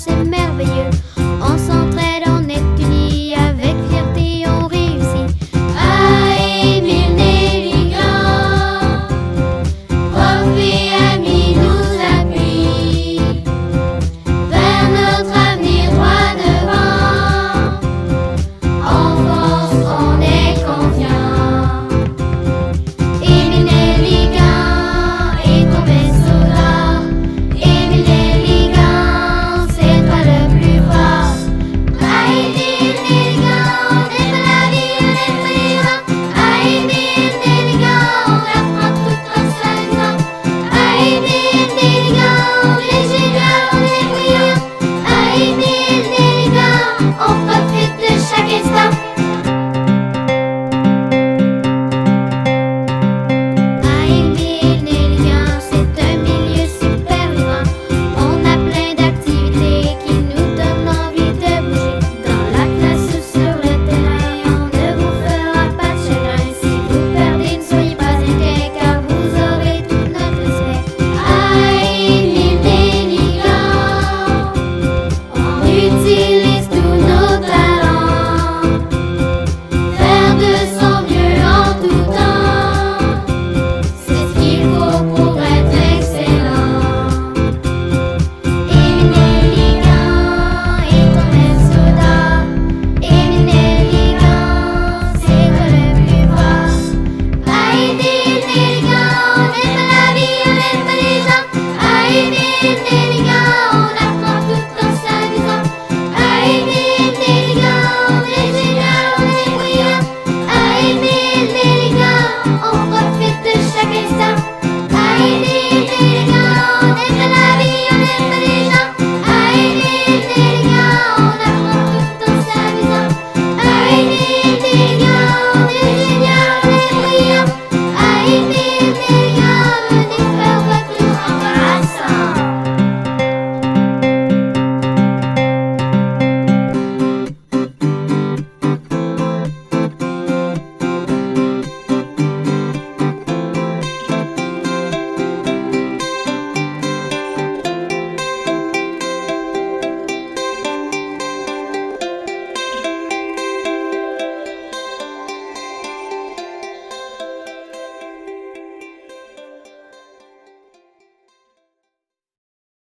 se de chaque instant à aider les gens d'être la